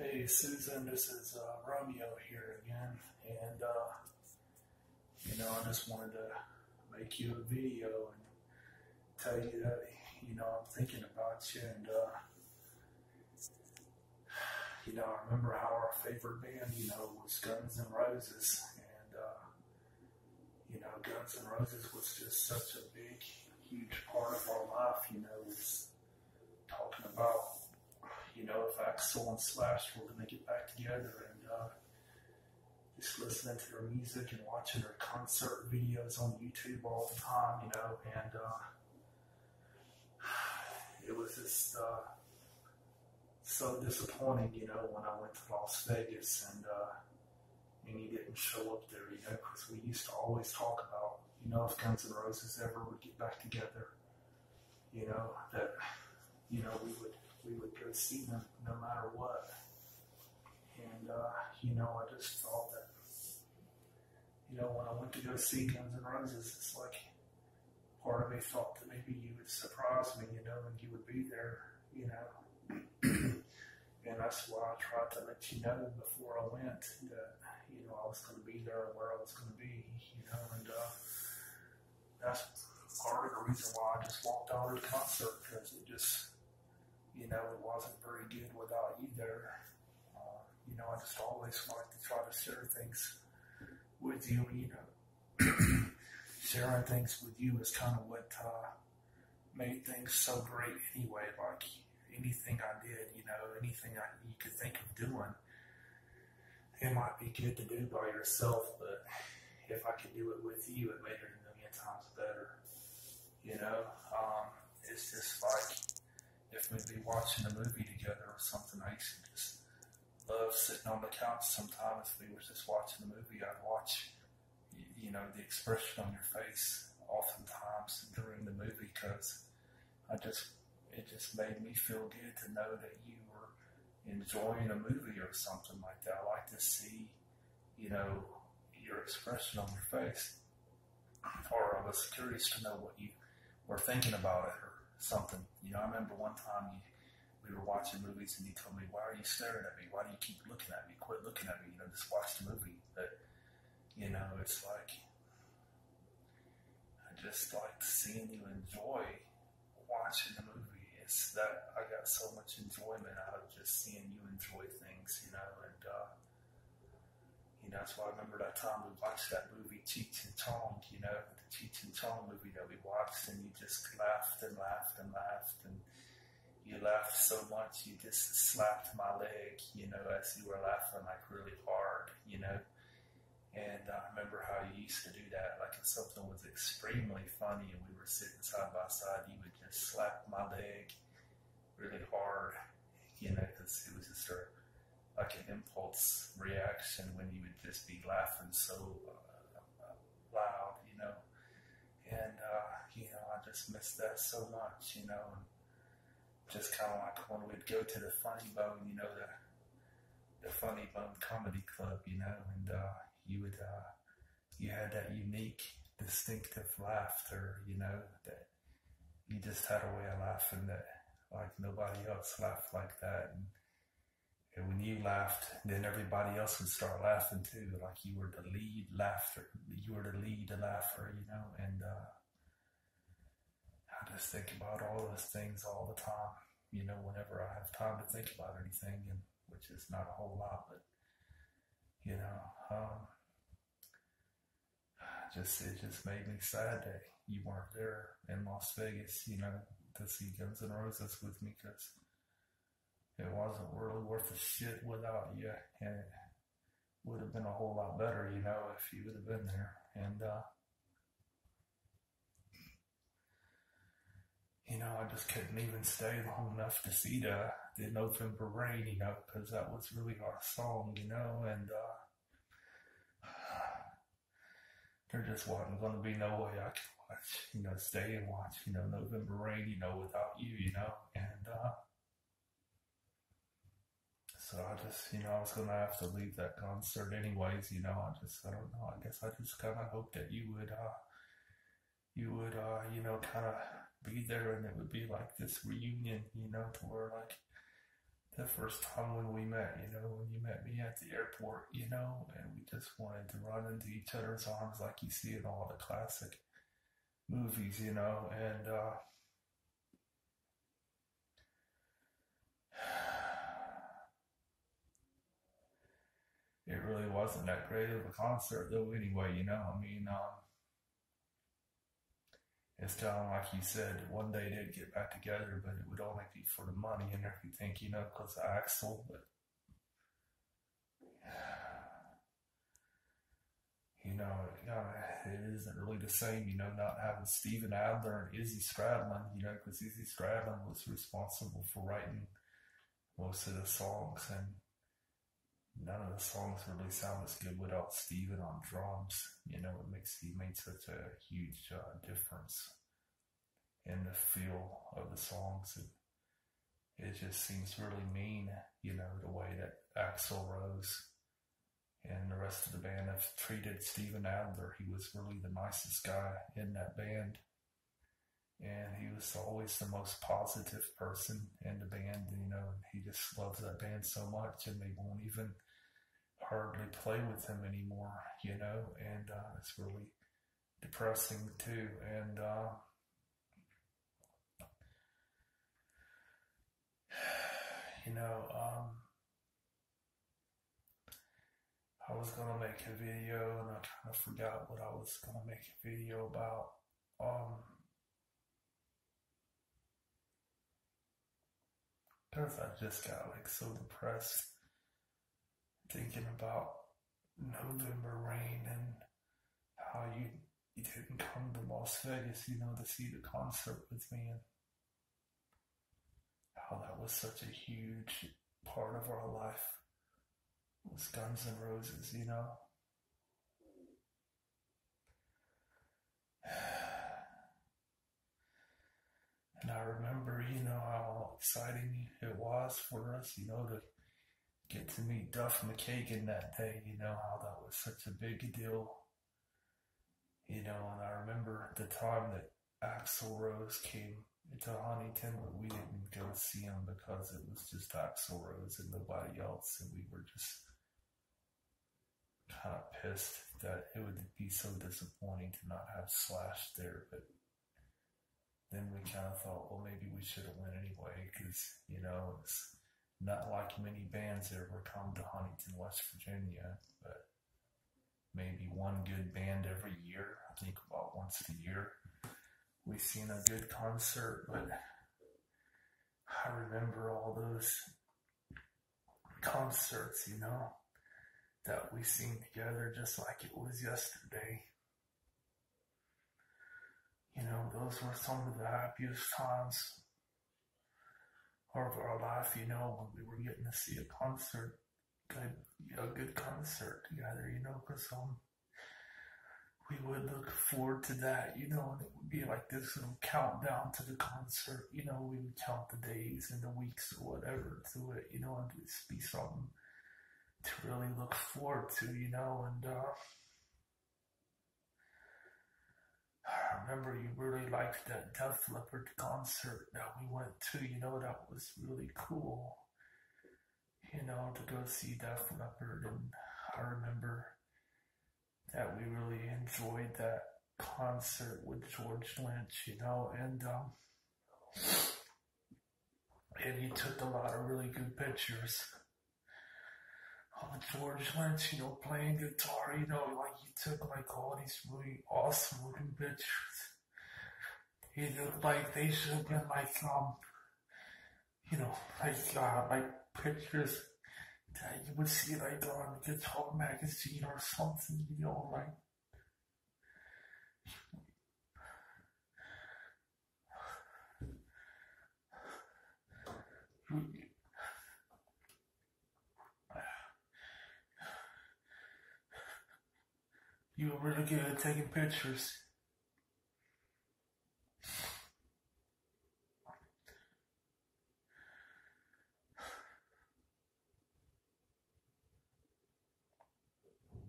Hey Susan, this is uh, Romeo here again, and uh, you know I just wanted to make you a video and tell you that you know I'm thinking about you, and uh, you know I remember how our favorite band you know was Guns N' Roses, and uh, you know Guns N' Roses was just such a big, huge part of our life. You know, was talking about you know, if Axl and Slash were going to get back together and uh, just listening to their music and watching their concert videos on YouTube all the time, you know, and uh, it was just uh, so disappointing, you know, when I went to Las Vegas and uh, and he didn't show up there, you know, because we used to always talk about, you know, if Guns N' Roses ever would get back together, you know, that, you know, we would we would go see them no matter what. And, uh, you know, I just thought that, you know, when I went to go see Guns N' Roses, it's like part of me thought that maybe you would surprise me, you know, and you would be there, you know. and that's why I tried to let you know before I went that, you know, I was going to be there and where I was going to be, you know, and uh, that's part of the reason why I just walked out of the concert because it just, you know, it wasn't very good without you there. Uh, you know, I just always like to try to share things with you. You know, sharing things with you is kind of what uh, made things so great anyway. Like anything I did, you know, anything I, you could think of doing, it might be good to do by yourself, but if I could do it with you, it made it a million times better. You know, um, it's just like we'd be watching a movie together or something, I used to just love sitting on the couch sometimes. If we were just watching a movie, I'd watch, you know, the expression on your face oftentimes during the movie because I just, it just made me feel good to know that you were enjoying a movie or something like that. I like to see, you know, your expression on your face. Or I was curious to know what you were thinking about it or something. You know, I remember one time you, we were watching movies and you told me, "Why are you staring at me? Why do you keep looking at me? Quit looking at me. You know, just watch the movie." But you know, it's like I just like seeing you enjoy watching the movie. It's that I got so much enjoyment out of just seeing you enjoy things. You know, and uh, you know that's why I remember that time we watched that movie Cheech and Chong. You know, the Cheech and Chong movie that we watched, and you just laughed and laughed and laughed, and you laughed so much you just slapped my leg, you know, as you were laughing like really hard, you know. And I remember how you used to do that, like if something was extremely funny and we were sitting side by side, you would just slap my leg really hard, you know, because it was just a, like an impulse reaction when you would just be laughing so uh, loud, you know. And, uh, you know, I just miss that so much, you know. And just kind of like when we'd go to the Funny Bone, you know, the the Funny Bone Comedy Club, you know, and uh, you would, uh, you had that unique, distinctive laughter, you know, that you just had a way of laughing that like nobody else laughed like that. And, and when you laughed, then everybody else would start laughing too, like you were the lead laughter, you were the lead laugher, you know, and, uh, I just think about all those things all the time, you know, whenever I have time to think about anything, and which is not a whole lot, but you know, um, just it just made me sad that you weren't there in Las Vegas, you know, to see Guns N' Roses with me because it wasn't really worth a shit without you, and it would have been a whole lot better, you know, if you would have been there, and. uh you know, I just couldn't even stay long enough to see the, the November Rain, you know, because that was really our song, you know, and uh, there just wasn't going to be no way I could watch, you know, stay and watch, you know, November Rain, you know, without you, you know, and uh, so I just, you know, I was to have to leave that concert anyways, you know, I just, I don't know, I guess I just kind of hoped that you would, uh, you would, uh, you know, kind of be there and it would be like this reunion, you know, to where like the first time when we met, you know, when you met me at the airport, you know, and we just wanted to run into each other's arms like you see in all the classic movies, you know, and uh, it really wasn't that great of a concert though anyway, you know, I mean, um, it's kind of like you said, one day they'd get back together, but it would only be for the money and everything, you know, because Axl, but you know, it isn't really the same, you know, not having Steven Adler and Izzy Stradlin, you know, because Izzy Stradlin was responsible for writing most of the songs, and none of the songs really sound as good without Steven on drums. You know, it makes he made such a huge uh, difference in the feel of the songs. And it just seems really mean, you know, the way that Axl Rose and the rest of the band have treated Steven Adler. He was really the nicest guy in that band. And he was always the most positive person in the band, you know, and he just loves that band so much and they won't even hardly play with him anymore, you know, and uh, it's really depressing too. And uh, you know, um, I was gonna make a video and I kind of forgot what I was gonna make a video about. Um, because I just got like so depressed thinking about November Rain and how you you didn't come to Las Vegas, you know, to see the concert with me and how that was such a huge part of our life was Guns N' Roses, you know. And I remember, you know, how exciting it was for us, you know, to get to meet Duff McKagan that day, you know, how that was such a big deal. You know, and I remember the time that Axl Rose came into Huntington, but we didn't go see him because it was just Axl Rose and nobody else, and we were just kind of pissed that it would be so disappointing to not have Slash there, but then we kind of thought, well, maybe we should have went anyway, because, you know, it's not like many bands that ever come to Huntington, West Virginia, but maybe one good band every year. I think about once a year we've seen a good concert, but I remember all those concerts, you know, that we seen together just like it was yesterday. You know, those were some of the happiest times of our life, you know, when we were getting to see a concert, good, a good concert together, you know, because um, we would look forward to that, you know, and it would be like this little countdown to the concert, you know, we would count the days and the weeks or whatever to it, you know, and it'd be something to really look forward to, you know, and uh, I remember you really liked that Def Leppard concert that we went to, you know, that was really cool, you know, to go see Def Leppard. And I remember that we really enjoyed that concert with George Lynch, you know, and, um, and he took a lot of really good pictures of George Lynch, you know, playing guitar, you know, like he took like all these really awesome looking pictures. He looked like they should have been like, um, you know, like, uh, like pictures that you would see like on Guitar Magazine or something, you know, like. You were really good at taking pictures.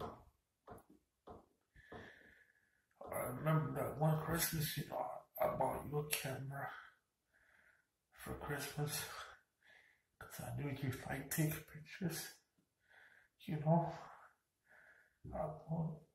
I remember that one Christmas, you know, I bought you a camera for Christmas. Because I knew you like taking pictures. You know, I want